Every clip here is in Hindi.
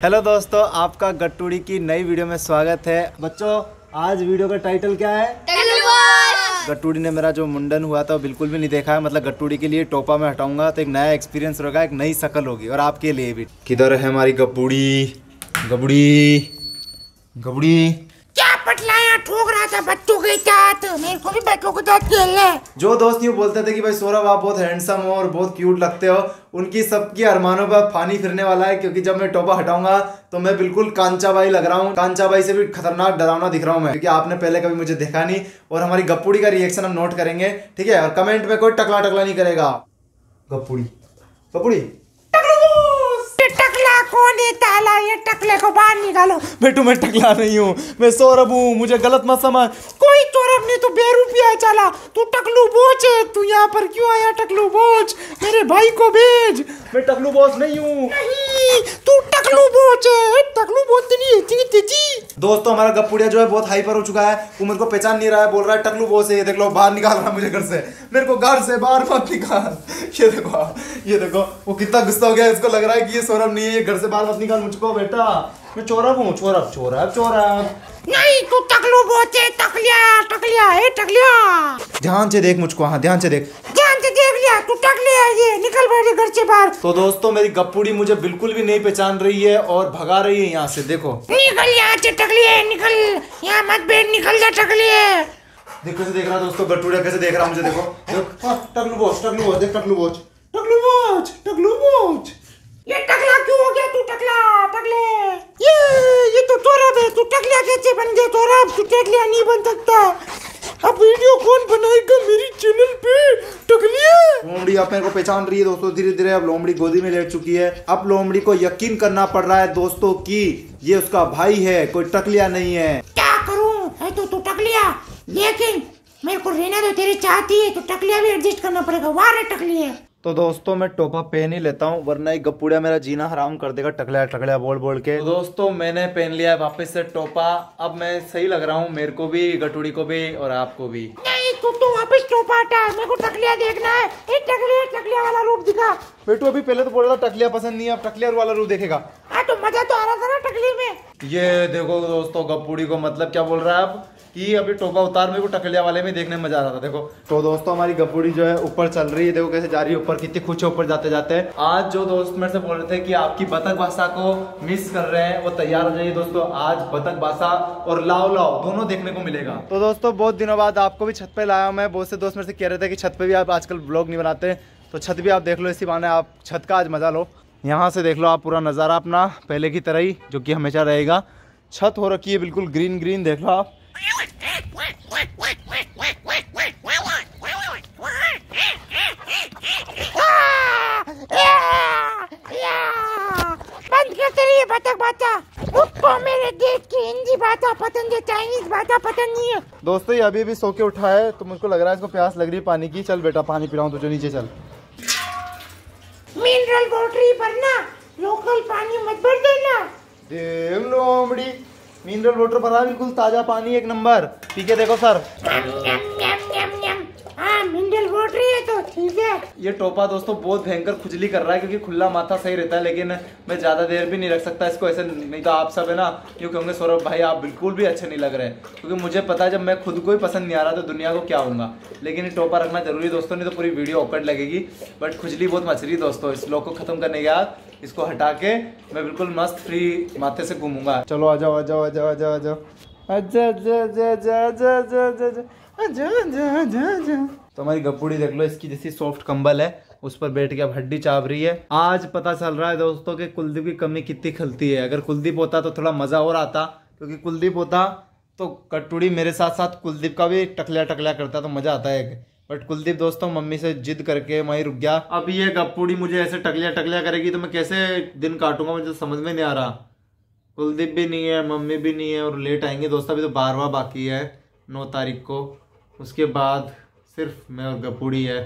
हेलो दोस्तों आपका गट्टूड़ी की नई वीडियो में स्वागत है। बच्चों आज वीडियो का टाइटल क्या है? गट्टूड़ी ने मेरा जो मुंडन हुआ था वो बिल्कुल भी नहीं देखा है। मतलब गट्टूड़ी के लिए टोपा में हटाऊँगा तो एक नया एक्सपीरियंस होगा एक नई शकल होगी और आपके लिए भी। किधर है हमारी गपूड़ी गबड़ी गबड़ी क्या पटलाया ठोक रहा था बच्चों के साथ। मेरे को भी बच्चों के साथ खेलना है। जो दोस्त यूँ बोलते थे कि भाई, सौरभ, आप बहुत हैंडसम हो और बहुत क्यूट लगते हो, उनकी सबकी अरमानों पर पानी फिरने वाला है, क्योंकि जब मैं टोपा हटाऊँगा तो मैं बिल्कुल कांचा भाई लग रहा हूँ। कांचाबाई से भी खतरनाक डरावना दिख रहा हूँ मैं, क्योंकि आपने पहले कभी मुझे देखा नहीं। और हमारी गप्पूड़ी का रिएक्शन हम नोट करेंगे, ठीक है? और कमेंट में कोई टकला टकला नहीं करेगा। गप्पूड़ी। गप्पूड़ी? टकला ताला ये टकले को बाहर निकालो। बेटू, मैं टकला नहीं हूँ, मैं सौरभ हूँ, मुझे गलत मत समझ। कोई सौरभ नहीं तो बेरुपिया चला। तू टकलू बोच है, तू यहाँ पर क्यों आया टकलू बोच मेरे भाई को भेज। मैं टकलू बॉस नहीं हूँ। तू टकलू बोझ है। टकलू बोझ नहीं है तेरी तेज़ी। दोस्तों हमारा गप्पुड़िया जो है बहुत हाइपर हो चुका है। वो मेरे को पहचान नहीं रहा है बोल रहा है टकलू बॉस है ये देख लो बाहर निकाल रहा है मुझे घर से। मेरे को घर से बाहर मत निकाल। ये देखो ये देखो वो कितना गुस्सा हो गया इसको लग रहा है कि ये सौरभ नहीं है ये घर से बाहर मत निकाल मुझको बेटा। मैं चोरब हूँ चोरब चोरब चोरब। नहीं तू टकलू बोझ है टकलिया टकलिया है टकलिया। ध्यान से देख मुझको हाँ ध्यान से देख। से लिया तू टकलिया है ये निकल बैठे घर से बाहर। तो दोस्तों मेरी गप्पुड़ी मुझे बिल्कुल भी नहीं पहचान रही है और भगा रही है यहाँ से देखो। निकल यहाँ से टकलिए निकल। यहाँ मत बैठ निकल जा टकलिए देखो कैसे देख रहा दोस्तों गट्टूड़िया कैसे देख रहा मुझे देखो हाँ, टकलू बोझ टकलू बोझ देख टकलू बोझ। टकलू बोझ टकलू बोझ। ये टकला क्यों हो गया तू टकला टकले। ये ये तो तोरब है तू टकलिया कैसे बन गया तोरब? तू टकलिया नहीं बन सकता। अब वीडियो कौन बनाएगा मेरी चैनल पे? लोमड़ी अपने को पहचान रही है दोस्तों धीरे धीरे अब लोमड़ी गोदी में लेट चुकी है। अब लोमड़ी को यकीन करना पड़ रहा है दोस्तों की ये उसका भाई है, कोई टकलिया नहीं है। क्या करूँ? तो तू टकलिया। लेकिन मेरे को रहना तो तेरी चाहती है तो टकलिया भी एडजस्ट करना पड़ेगा। वाह रे टकलिया तो दोस्तों मैं टोपा पहन ही लेता हूँ वरना एक गपुड़िया मेरा जीना हराम कर देगा टकलिया टकलिया बोल बोल के। तो दोस्तों मैंने पहन लिया है वापस से टोपा। अब मैं सही लग रहा हूँ मेरे को भी गटूड़ी को भी और आपको भी। नहीं तू तो वापस टोपा हटा। मेरे को टकलिया देखना है। ये टकलिया टकलिया वाला रूप दिखा। बेटू अभी पहले तो बोल रहा था टकलिया पसंद नहीं है अब टकलिया वाला रू देखेगा। हाँ तो मज़ा तो आ रहा था ना टकली में। ये देखो दोस्तों गप्पूड़ी को मतलब क्या बोल रहा है अब कि अभी टोपा उतार मेरे को टकलिया वाले में देखने में मज़ा आ रहा था देखो। तो दोस्तों हमारी गप्पूड़ी जो है ऊपर चल रही है देखो कैसे जा रही है ऊपर कितनी खुश है ऊपर जाते जाते। आज जो दोस्त मेरे से बोल रहे थे कि आपकी बतख भाषा को मिस कर रहे हैं वो तैयार हो जाइए दोस्तों आज बतख भाषा और लाओ लाओ दोनों देखने को मिलेगा। तो दोस्तों बहुत दिनों बाद आपको भी छत पे लाया मैं बहुत से दोस्त मेरे से कह रहे थे कि छत पे भी आप आजकल ब्लॉग नहीं बनाते तो छत भी आप देख लो, इसी बहाने आप छत का आज मज़ा लो। यहाँ से देख लो आप पूरा नज़ारा अपना, पहले की तरह ही, जो कि हमेशा रहेगा। छत हो रखी है बिल्कुल ग्रीन ग्रीन, देख लो आप। दोस्तों, ये अभी अभी सो के उठा है तो मुझको लग रहा है इसको प्यास लग रही है पानी की। चल बेटा, पानी पिलाऊं तुझे, नीचे चल। मिनरल वाटर भरना लोकल पानी मत भर देना। देख लो अमड़ी मिनरल वाटर भरा, बिल्कुल ताज़ा पानी, एक नंबर। पी के देखो सर ठीक है? ये टोपा दोस्तों बहुत भयंकर खुजली कर रहा है क्योंकि खुला माथा सही रहता है, लेकिन मैं ज़्यादा देर भी नहीं रख सकता इसको ऐसे, नहीं तो आप सब है ना क्यों कहोगे सौरभ भाई, आप बिल्कुल भी अच्छे नहीं लग रहे। क्योंकि मुझे पता है जब मैं खुद को ही पसंद नहीं आ रहा तो दुनिया को क्या होगा। लेकिन ये टोपा रखना ज़रूरी दोस्तों, नहीं तो पूरी वीडियो औकट लगेगी। बट खुजली बहुत मच रही दोस्तों, इस लोग को खत्म करने के बाद, इसको हटा के मैं बिल्कुल मस्त फ्री माथे से घूमूँगा। चलो आ जाओ आ जाओ आ जाओ आ जाओ आ जाओ। अच्छा अच्छा अच्छा अच्छा अच्छा तो हमारी गप्पूड़ी देख लो, इसकी जैसी सॉफ्ट कंबल है, उस पर बैठ के अब हड्डी चाप रही है। आज पता चल रहा है दोस्तों कि कुलदीप की कमी कितनी खलती है। अगर कुलदीप होता तो थोड़ा मज़ा और आता, क्योंकि तो कुलदीप होता तो कटुड़ी मेरे साथ साथ कुलदीप का भी टकलिया टकलिया करता तो मज़ा आता है बट कुलदीप दोस्तों, मम्मी से जिद करके वहीं रुक गया। अब ये गप्पूड़ी मुझे ऐसे टकलिया टकलिया करेगी तो मैं कैसे दिन काटूँगा, मुझे समझ में नहीं आ रहा। कुलदीप भी नहीं है, मम्मी भी नहीं है और लेट आएँगे दोस्तों, अभी तो बारहवा बाकी है, नौ तारीख को। उसके बाद सिर्फ़ मैं और गपूड़ी है।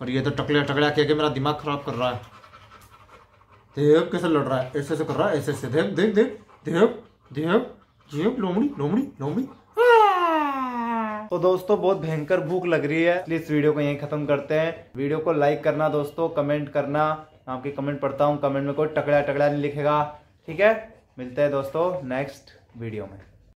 और ये तो टकलिया टकलिया कह के मेरा दिमाग खराब कर रहा है। देख कैसे लड़ रहा है? ऐसे ऐसे कर रहा है ऐसे ऐसे। देख देख देख देख देख ये लोमड़ी लोमड़ी लोमड़ी। तो दोस्तों बहुत भयंकर भूख लग रही है। इसलिए इस वीडियो को यहीं खत्म करते हैं। वीडियो को लाइक करना दोस्तों कमेंट करना। आपके कमेंट पढ़ता हूँ कमेंट में कोई टकड़ा टकड़ा नहीं लिखेगा। ठीक है? मिलते हैं दोस्तों नेक्स्ट वीडियो में।